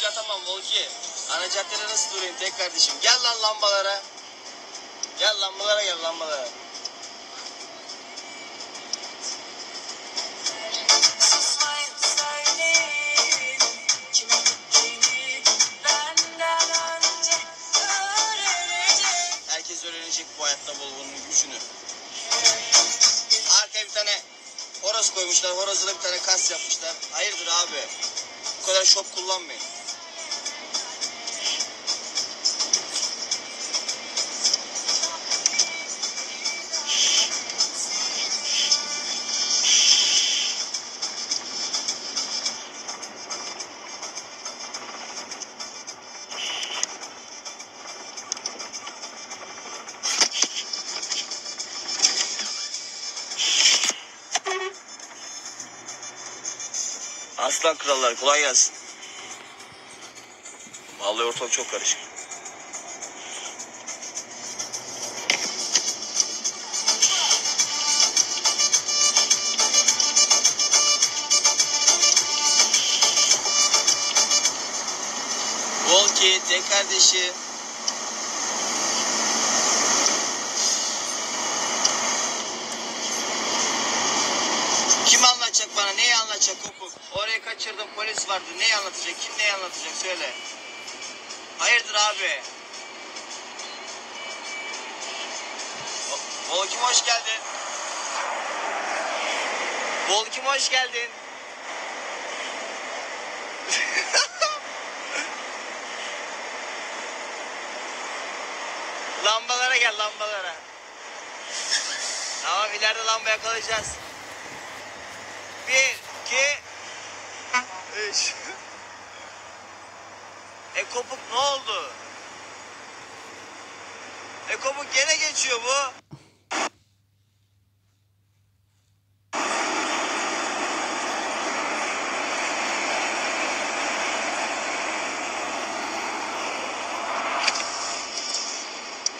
risk atamam Volki. Ana caddede nasıl durayım tek kardeşim? Gel lan lambalara. Gel lambalara gel lambalara. Herkes öğrenecek bu hayatta Volvo'nun gücünü. Arkaya bir tane horoz koymuşlar. Horoza da bir tane kas yapmışlar. Hayırdır abi? Bu kadar şop kullanmayın. Aslan krallar kolay gelsin. Vallahi ortalık çok karışık. Volki, tek kardeşi. Kim anlatacak bana? Neyi anlatacak polis vardı. Neyi anlatacak? Kim neyi anlatacak? Söyle. Hayırdır abi? O- Volkim hoş geldin. Volkim hoş geldin. lambalara gel lambalara. Tamam ileride lamba yakalayacağız. Bir, iki, üç. E kopuk ne oldu? E kopuk gene geçiyor bu.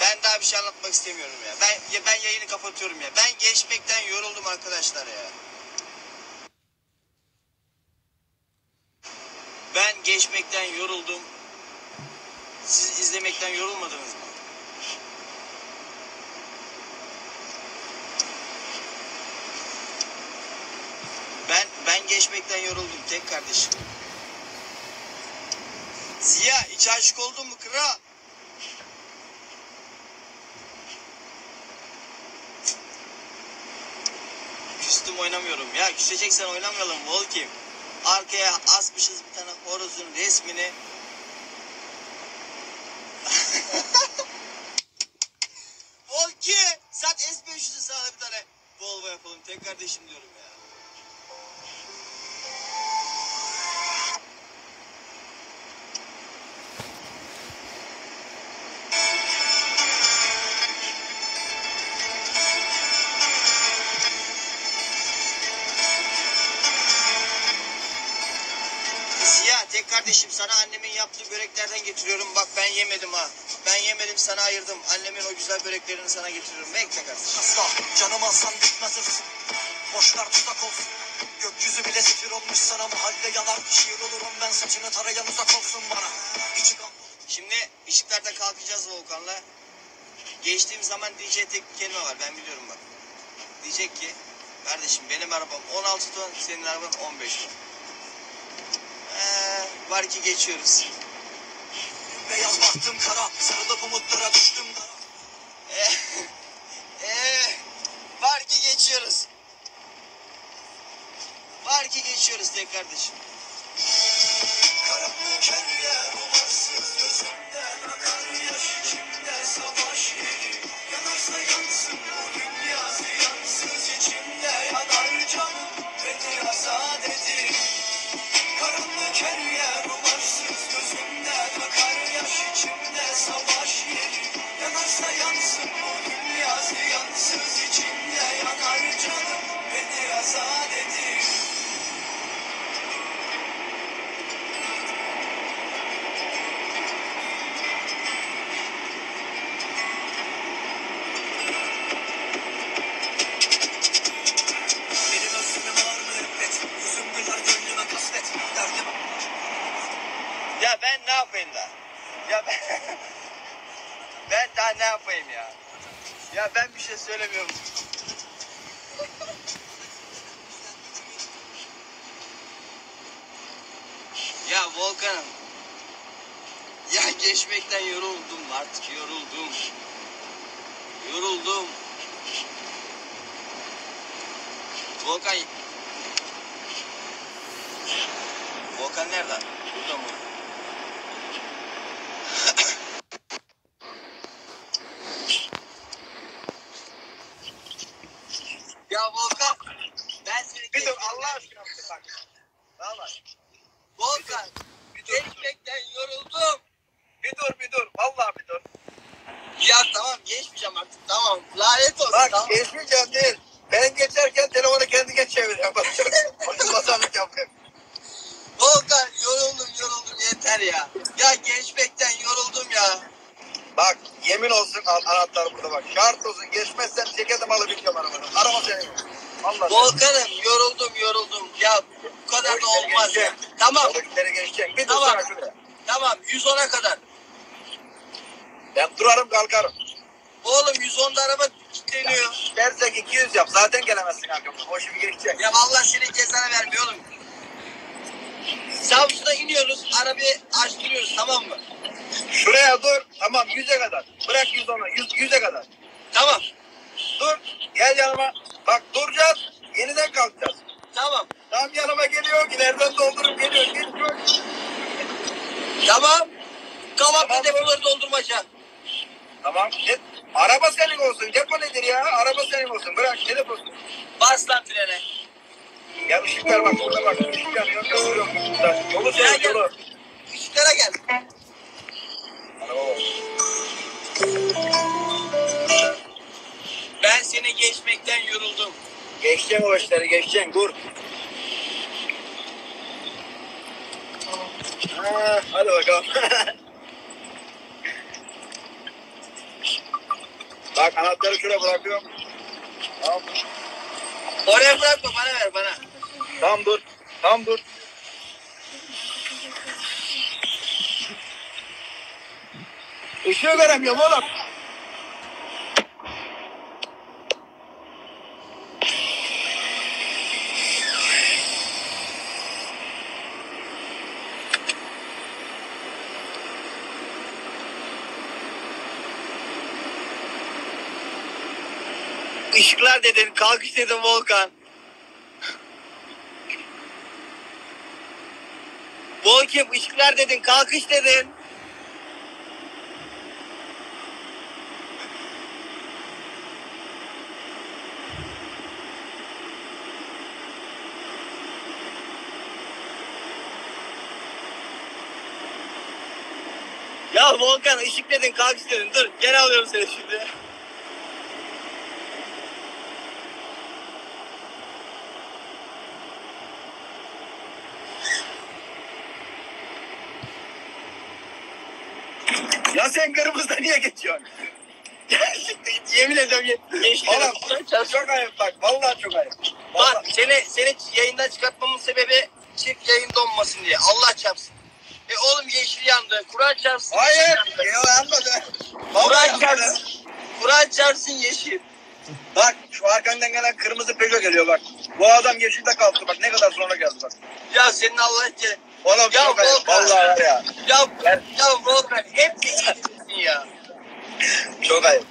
Ben daha bir şey anlatmak istemiyorum ya. Ben ben yayını kapatıyorum ya. Ben geçmekten yoruldum arkadaşlar ya. Geçmekten yoruldum. Siz izlemekten yorulmadınız mı? Ben ben geçmekten yoruldum tek kardeşim. Ziya hiç aşık oldun mu kral? Küstüm oynamıyorum. Ya küseceksen oynamayalım Volkim. Arkaya asmışız bir tane horozun resmini. Volki! Sat S500'ü sana bir tane Volvo yapalım. Tek kardeşim diyorum ya. Kardeşim sana annemin yaptığı böreklerden getiriyorum. Bak ben yemedim ha. Ben yemedim sana ayırdım. Annemin o güzel böreklerini sana getiriyorum. Bekle kardeşim. Asla canım alsan bitmez hırsın Boşlar tuzak olsun Gökyüzü bile zifir olmuş sana Mahalle yanar şiir olurum ben Saçını tarayan uzak olsun bana İçi kan Şimdi ışıklarda kalkacağız Volkan'la. Geçtiğim zaman diyecek tek bir kelime var. Ben biliyorum bak. Diyecek ki kardeşim benim arabam 16 ton senin araban 15 ton. Ee, var ki geçiyoruz. Beyaz baktım kara Sarılıp umutlara düştüm dara Ee, ee, var ki geçiyoruz. Var ki geçiyoruz tek kardeşim. Söylemiyorum. Ya Volkan'ım. Ya geçmekten yoruldum artık yoruldum. Yoruldum. Volkan. Volkan nerede? Burada mı? ya Volkan. Ben seni Bir dur Allah aşkına bir bak. Valla. Volkan. Geçmekten yoruldum. Bir dur bir dur. Vallahi bir dur. Ya tamam geçmeyeceğim artık tamam. Geçmeyeceğim değil. Ben geçerken telefonu kendine çeviriyorum. Bak pazarlık yapıyorum. Volkan yoruldum yoruldum yeter ya. Ya geçmekten yoruldum ya. Bak yemin olsun al, anahtarı burada bak. Şart olsun geçmezsen ceketim alıp gideceğim arabadan. Araba senin. Allah Volkan'ım yoruldum yoruldum. Ya bu kadar da olmaz ya. Tamam geçeceksin. Bir Tamam. tamam 110'a kadar. Ben durarım kalkarım. Oğlum 110'da araba kilitleniyor. Dersek 200 yap. Zaten gelemezsin arkamdan. O şimdi geçecek. Ya Allah senin cezanı vermiyor oğlum. Samsun'a iniyoruz arabayı açtırıyoruz tamam mı? Şuraya dur. Tamam 100'e kadar. Bırak 110'u. 100, 100'e kadar. Tamam Dur. Gel yanıma. Bak duracağız. Yeniden kalkacağız. tamam Tam yanıma geliyor. İleriden doldurup geliyor. Geliyor. tamam. Kavaklı Tamam. depoları doldurmaca. Tamam. Git. Araba senin olsun. Depo nedir ya? Araba senin olsun. Bırak. Ne deposu? Bas lan frene. Ya ışıklar bak. Burada bak. Işık yanıyor. Burada. Yolu gel. yolu. Işıklara gel. Araba var. Ben seni geçmekten yoruldum. Geçeceksin o işleri. Geçeceksin. Dur. Ha, hadi bakalım. Bak anahtarı şuraya bırakıyorum. Tamam. Oraya bırakma bana ver bana. Tamam dur. Tamam dur. Işığı göremiyorum oğlum. Işıklar dedin, kalkış dedin Volkan. Volkan ışıklar dedin, kalkış dedin. Ya Volkan ışık dedin, kalkış dedin. Dur, gene alıyorum seni şimdi. Ya sen kırmızıda niye geçiyorsun? Yemin ediyorum yeşil. Oğlum çok ayıp bak. Vallahi çok ayıp. Bak Vallahi. seni seni yayından çıkartmamın sebebi çift yayın donmasın diye. Allah çarpsın. E oğlum yeşil yandı. Kur'an çarpsın. Hayır. yandı. Ya anladım. Vallahi Kur'an yanmadı. çarpsın. Kur'an çarpsın yeşil. Bak şu arkandan gelen kırmızı Peugeot geliyor bak. Bu adam yeşilde kalktı bak ne kadar sonra geldi bak. Ya senin Allah için. Oğlum Ya. Volkan. Vallahi var ya. Ya, Ben- ya Volkan hep de iyisin ya. Çok ayıp.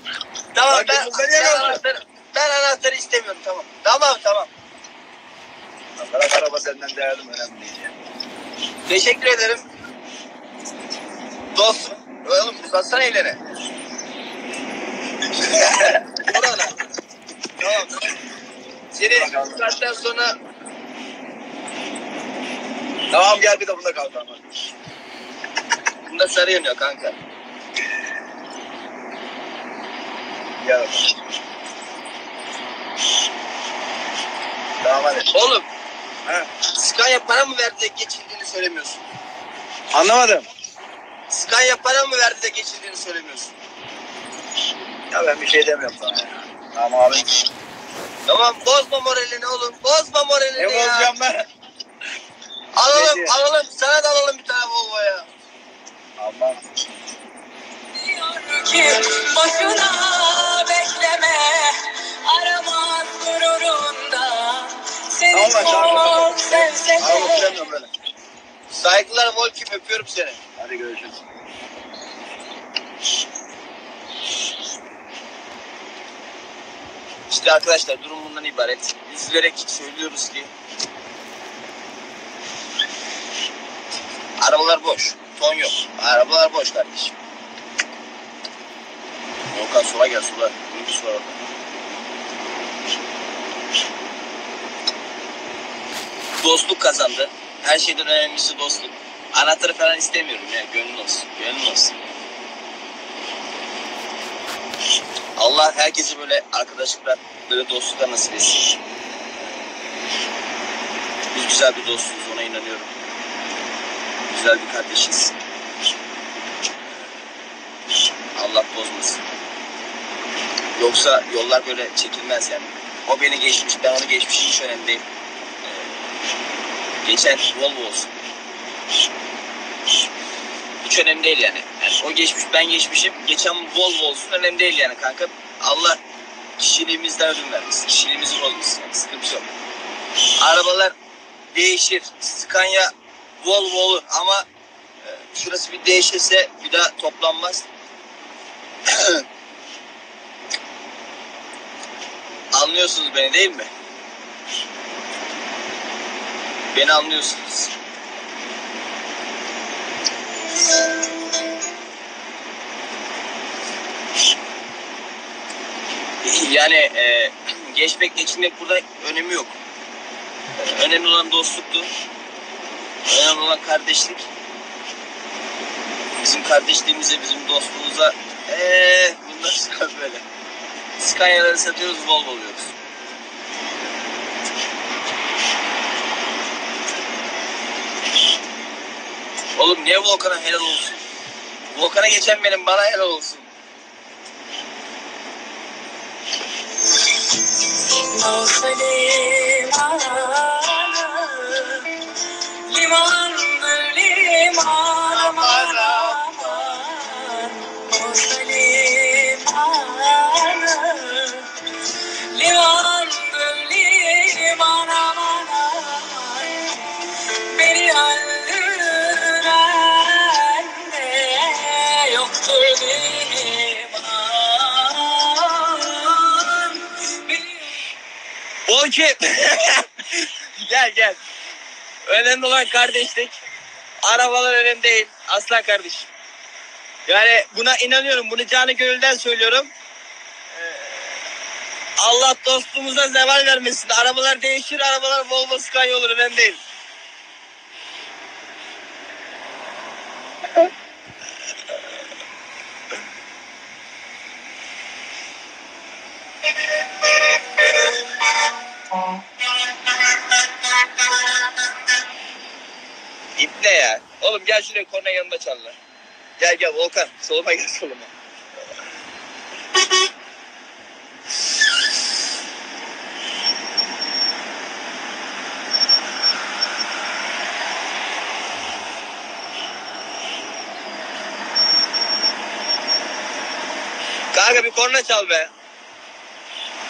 Tamam Bak, ben, ben, kaldı? anahtarı, ben anahtarı istemiyorum tamam. Tamam tamam. Bırak araba senden değerli mi önemli değil ya. Teşekkür ederim. Dostum. Oğlum uzatsana elleri. Orana. Tamam. Seni bu saatten sonra Tamam gel bir de bunda kalk tamam. bunda sarı yanıyor kanka. Gel. Tamam hadi. Oğlum Ha. Scania para mı verdi de geçildiğini söylemiyorsun. Anlamadım. Scania para mı verdi de geçildiğini söylemiyorsun. Ya ben bir şey demiyorum sana ya. Tamam abi. Tamam bozma moralini oğlum. Bozma moralini Ne ya. bozacağım ben? Alalım Neyse. alalım. Sana da alalım bir tane Volvo ya. Aman. Diyor ki boşuna bekleme aramaz gururunda seni şarkı çok sevse de. Saygılar Volkim öpüyorum seni. Hadi görüşürüz. İşte arkadaşlar durum bundan ibaret. Üzülerek söylüyoruz ki arabalar boş. Ton yok. Arabalar boş kardeşim. Volkan sola gel sola. Var orada. Dostluk kazandı. Her şeyden önemlisi dostluk. Anahtarı falan istemiyorum ya. Gönlün olsun. Gönlün olsun. Allah herkese böyle arkadaşlıklar, böyle dostluklar nasip etsin. Biz güzel bir dostuz, ona inanıyorum. Güzel bir kardeşiz. Allah bozmasın. Yoksa yollar böyle çekilmez yani. O beni geçmiş, ben onu geçmişim hiç önemli değil. Ee, Geçen Volvo olsun. Hiç önemli değil yani. yani. O geçmiş ben geçmişim. Geçen Volvo olsun önemli değil yani kanka. Allah kişiliğimizden ödün vermesin. Kişiliğimizi bozmasın yani. Sıkıntı yok. Arabalar değişir. Scania Volvo olur ama e, şurası bir değişirse bir daha toplanmaz. Anlıyorsunuz beni değil mi? Beni anlıyorsunuz. Yani e, geçmek geçilmek burada önemi yok. Önemli olan dostluktu. Önemli olan kardeşlik. Bizim kardeşliğimize, bizim dostluğumuza eee bunlar böyle. Scania'ları satıyoruz, Volvo oluyoruz. Oğlum niye Volkan'a helal olsun? Volkan'a geçen benim bana helal olsun. Olsalim limanı Limandır liman aman aman Olsalim Limandır liman aman aman Beni öldüren de yoktur liman Volki! gel gel. Önemli olan kardeşlik. Arabalar önemli değil. Aslan kardeşim. Yani buna inanıyorum. Bunu canı gönülden söylüyorum. Ee, Allah dostluğumuza zeval vermesin. Arabalar değişir. Arabalar Volvo Scania olur. Önemli değil. Gel şuraya korna yanında çal lan. Gel gel Volkan. Soluma gel soluma. Kanka bir korna çal be.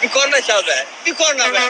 Bir korna çal be. Bir korna be.